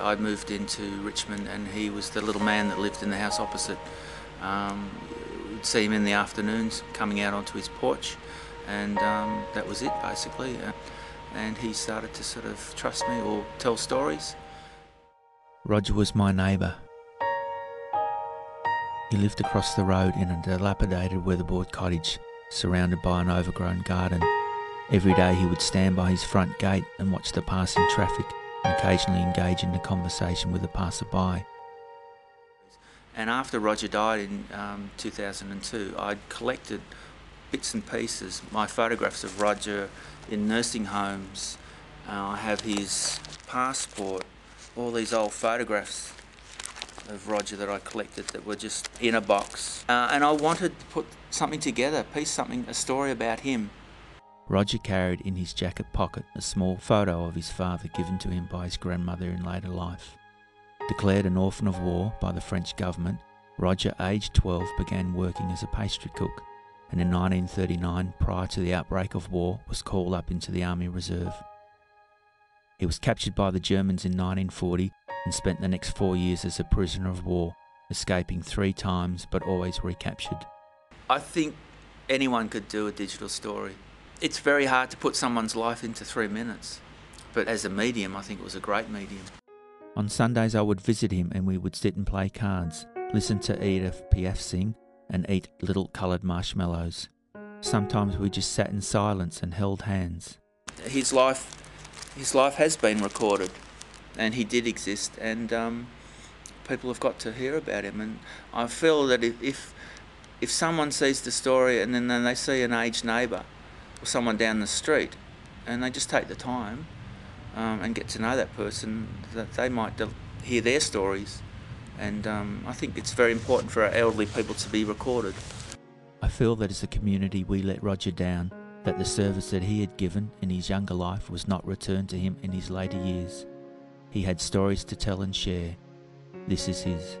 I moved into Richmond and he was the little man that lived in the house opposite. Um, would see him in the afternoons coming out onto his porch and um, that was it basically. Uh, and he started to sort of trust me or tell stories. Roger was my neighbour. He lived across the road in a dilapidated weatherboard cottage surrounded by an overgrown garden. Every day he would stand by his front gate and watch the passing traffic and occasionally engage in a conversation with a passerby. And after Roger died in um, 2002, I'd collected bits and pieces, my photographs of Roger in nursing homes. Uh, I have his passport, all these old photographs of Roger that I collected that were just in a box. Uh, and I wanted to put something together, piece something, a story about him. Roger carried in his jacket pocket a small photo of his father given to him by his grandmother in later life. Declared an orphan of war by the French government, Roger, aged 12, began working as a pastry cook and in 1939, prior to the outbreak of war, was called up into the Army Reserve. He was captured by the Germans in 1940 and spent the next four years as a prisoner of war, escaping three times but always recaptured. I think anyone could do a digital story. It's very hard to put someone's life into three minutes, but as a medium, I think it was a great medium. On Sundays, I would visit him and we would sit and play cards, listen to Edith Piaf sing, and eat little coloured marshmallows. Sometimes we just sat in silence and held hands. His life, his life has been recorded, and he did exist, and um, people have got to hear about him. And I feel that if, if if someone sees the story and then, then they see an aged neighbour someone down the street, and they just take the time um, and get to know that person, that they might hear their stories and um, I think it's very important for our elderly people to be recorded. I feel that as a community we let Roger down, that the service that he had given in his younger life was not returned to him in his later years. He had stories to tell and share. This is his.